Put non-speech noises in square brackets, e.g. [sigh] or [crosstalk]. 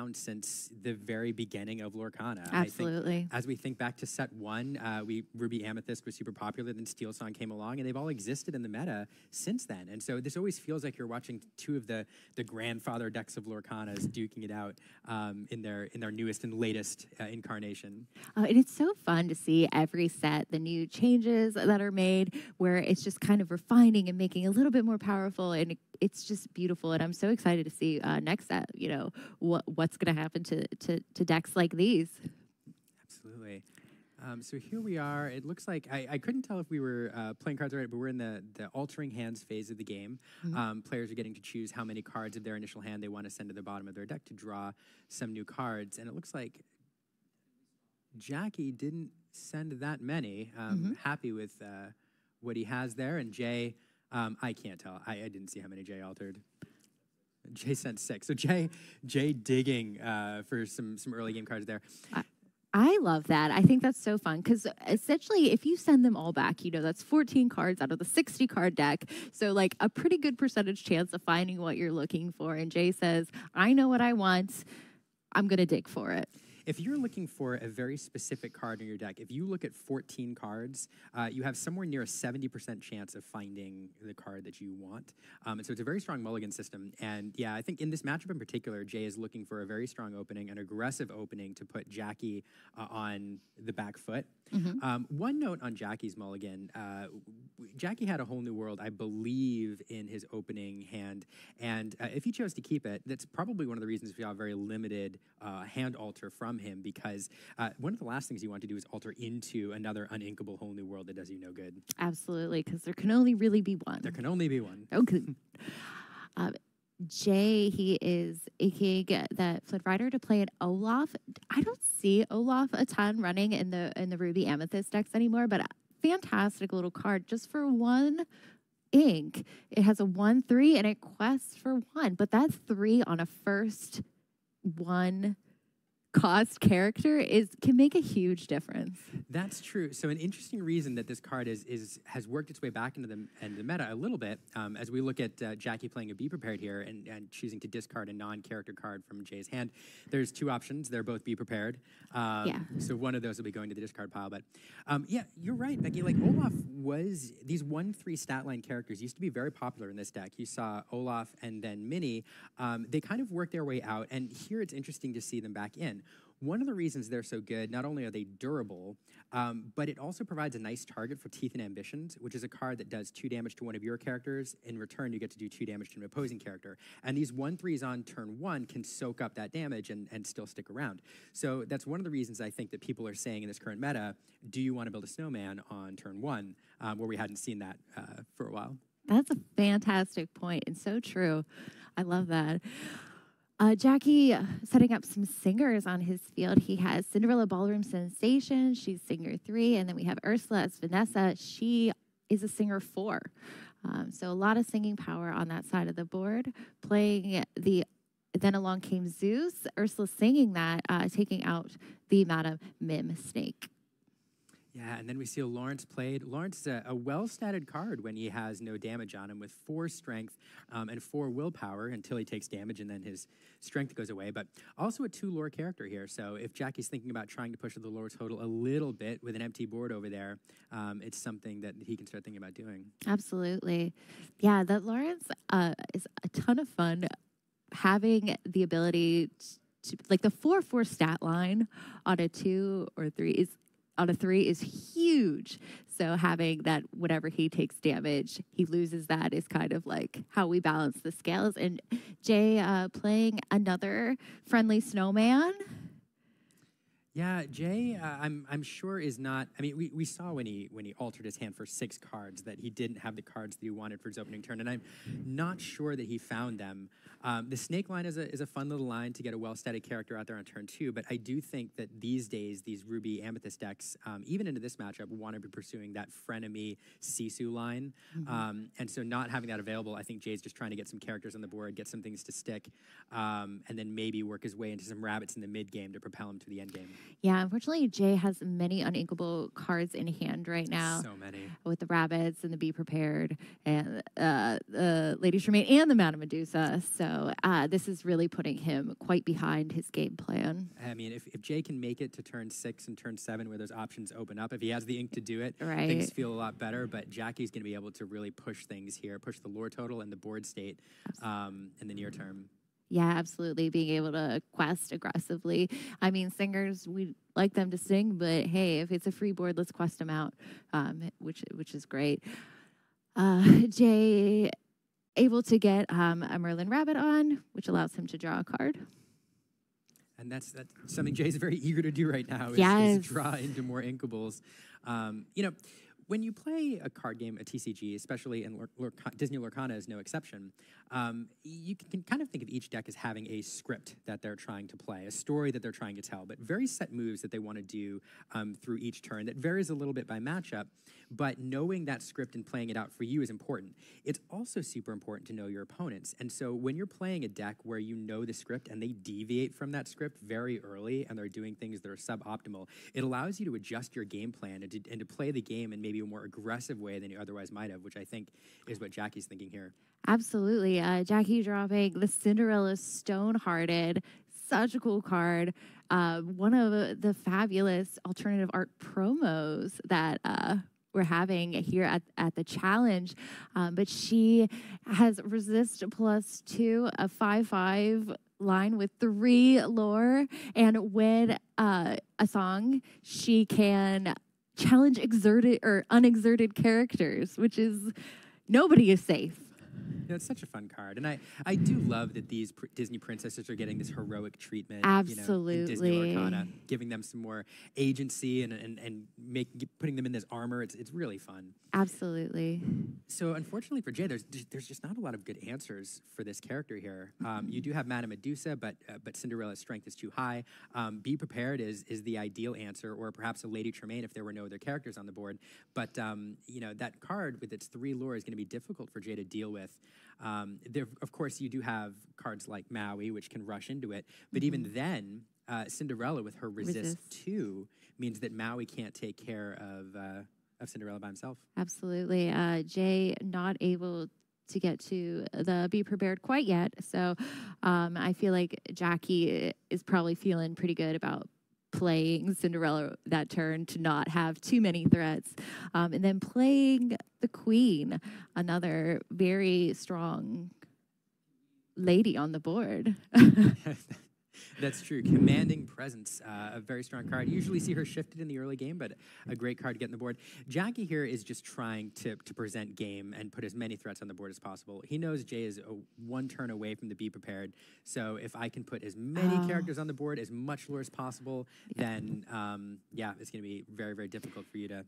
around since the very beginning of Lorcana. Absolutely. I think as we think back to set one, uh, we Ruby Amethyst was super popular. Then Steel Song came along, and they've all existed in the meta since then. And so this always feels like you're watching two of the the grandfather decks of Lorcanas duking it out um, in their in their newest and latest uh, incarnation. Uh, and it's so fun to see every set, the new changes that are made, where it's just kind of refining and making a little bit more powerful, and it's just beautiful. And I'm so excited to see uh, next set. You know what what's going to happen to, to to decks like these. Absolutely. Um, so here we are. It looks like I, I couldn't tell if we were uh, playing cards right, but we're in the, the altering hands phase of the game. Mhm. Um, players are getting to choose how many cards of their initial hand they want to send to the bottom of their deck to draw some new cards. And it looks like Jackie didn't send that many. Um, Mhm. Happy with uh, what he has there. And Jay, um, I can't tell. I, I didn't see how many Jay altered. Jay sent six. So Jay, Jay digging uh, for some some early game cards there. I love that. I think that's so fun because essentially, if you send them all back, you know, that's 14 cards out of the 60 card deck. So, like, a pretty good percentage chance of finding what you're looking for. And Jay says, I know what I want. I'm to dig for it. If you're looking for a very specific card in your deck, if you look at 14 cards, uh, you have somewhere near a 70% chance of finding the card that you want. Um, and so it's a very strong mulligan system. And yeah, I think in this matchup in particular, Jay is looking for a very strong opening, an aggressive opening to put Jackie uh, on the back foot. Mhm. Um, one note on Jackie's mulligan uh, Jackie had a whole new world, I believe, in his opening hand. And uh, if he chose to keep it, that's probably one of the reasons we saw a very limited uh, hand alter from him because uh, one of the last things you want to do is alter into another uninkable whole new world that does you no good. Absolutely, because there can only really be one. There can only be one. Okay. um, Jay, he is aching the Flynn Rider to play an Olaf. I don't see Olaf a ton running in the in the Ruby Amethyst decks anymore, but a fantastic little card just for one ink. It has a one three and it quests for one, but that's three on a first one cost character is can make a huge difference. That's true. So an interesting reason that this card is is has worked its way back into the into the meta a little bit, um, as we look at uh, Jackie playing a Be Prepared here and, and choosing to discard a non-character card from Jay's hand. There's two options. They're both Be Prepared. Um, Yeah. So one of those will be going to the discard pile. But um, yeah, you're right, Becky. Like Olaf was these one three stat line characters used to be very popular in this deck. You saw Olaf and then Minnie. Um, they kind of worked their way out, and here it's interesting to see them back in. One of the reasons they're so good, not only are they durable, um, but it also provides a nice target for Teeth and Ambitions, which is a card that does two damage to one of your characters. In return, you get to do two damage to an opposing character. And these one threes on turn one can soak up that damage and, and still stick around. So that's one of the reasons I think that people are saying in this current meta, do you want to build a snowman on turn one, um, where we hadn't seen that uh, for a while? That's a fantastic point and so true. I love that. Uh, Jackie uh, setting up some singers on his field. He has Cinderella Ballroom Sensation. She's singer three. And then we have Ursula as Vanessa. She is a singer four. Um, so a lot of singing power on that side of the board. Playing the then along came Zeus. Ursula singing that, uh, taking out the Madam Mim Snake. Yeah, and then we see Lawrence played. Lawrence is a, a well-statted card when he has no damage on him, with four strength um, and four willpower until he takes damage, and then his strength goes away. But also a two-lore character here. So if Jackie's thinking about trying to push the lore total a little bit with an empty board over there, um, it's something that he can start thinking about doing. Absolutely. Yeah, that Lawrence uh, is a ton of fun having the ability to, like the 4 4 stat line on a two or three is. On of three is huge. So having that whenever he takes damage, he loses that is kind of like how we balance the scales. And Jay uh, playing another friendly snowman. Yeah, Jay, uh, I'm I'm sure is not. I mean, we, we saw when he when he altered his hand for six cards that he didn't have the cards that he wanted for his opening turn, and I'm not sure that he found them. Um, the snake line is a is a fun little line to get a well-statted character out there on turn two, but I do think that these days these Ruby Amethyst decks, um, even into this matchup, want to be pursuing that frenemy Sisu line, um, and so not having that available, I think Jay's just trying to get some characters on the board, get some things to stick, um, and then maybe work his way into some rabbits in the mid game to propel him to the end game. Yeah, unfortunately, Jay has many uninkable cards in hand right now. So many. with the rabbits and the be prepared and uh, the lady Tremaine and the Madame Medusa. So So uh, this is really putting him quite behind his game plan. I mean, if, if Jay can make it to turn six and turn seven where those options open up, if he has the ink to do it, Right. things feel a lot better. But Jackie's going to be able to really push things here, push the lore total and the board state um, in the near term. Yeah, absolutely. Being able to quest aggressively. I mean, singers, we like them to sing, but hey, if it's a free board, let's quest them out, um, which which is great. Uh, [laughs] Jay able to get um, a Merlin Rabbit on, which allows him to draw a card. And that's, that's something Jay's very eager to do right now is, is Yes. draw into more inkables. Um, you know, when you play a card game, a TCG, especially in Lor- Lorca- Disney Lorcana is no exception, um, you can, can kind of think of each deck as having a script that they're trying to play, a story that they're trying to tell, but very set moves that they want to do um, through each turn that varies a little bit by matchup. But knowing that script and playing it out for you is important. It's also super important to know your opponents. And so when you're playing a deck where you know the script and they deviate from that script very early and they're doing things that are suboptimal, it allows you to adjust your game plan and to, and to play the game and maybe a more aggressive way than you otherwise might have, which I think is what Jackie's thinking here. Absolutely. Uh, Jackie dropping the Cinderella Stouthearted. Such a cool card. Uh, one of the fabulous alternative art promos that uh, we're having here at, at the challenge. Um, but she has resist plus two, a 5 5 line with three lore. And when uh, a song, she can challenge exerted or unexerted characters, which is nobody is safe. Know, it's such a fun card, and I, I do love that these pr- Disney princesses are getting this heroic treatment. You know, in Disney Absolutely. Lorcana, giving them some more agency and and and make, putting them in this armor. It's it's really fun. Absolutely. So unfortunately for Jay, there's there's just not a lot of good answers for this character here. Um, you do have Madame Medusa, but uh, but Cinderella's strength is too high. Um, Be prepared is is the ideal answer, or perhaps a Lady Tremaine if there were no other characters on the board. But um, you know that card with its three lore is going to be difficult for Jay to deal with. Um, there, of course, you do have cards like Maui, which can rush into it. But even then, uh, Cinderella with her resist, Resist. two means that Maui can't take care of uh, of Cinderella by himself. Absolutely. Uh, Jay not able to get to the be prepared quite yet. So um, I feel like Jackie is probably feeling pretty good about playing Cinderella that turn to not have too many threats. Um, and then playing the Queen, another very strong lady on the board. [laughs] [laughs] That's true. Commanding presence, uh, a very strong card. You usually see her shifted in the early game, but a great card to get on the board. Jackie here is just trying to, to present game and put as many threats on the board as possible. He knows Jay is a one turn away from the be prepared. So if I can put as many Oh. characters on the board, as much lore as possible, then um, yeah, it's going to be very, very difficult for you to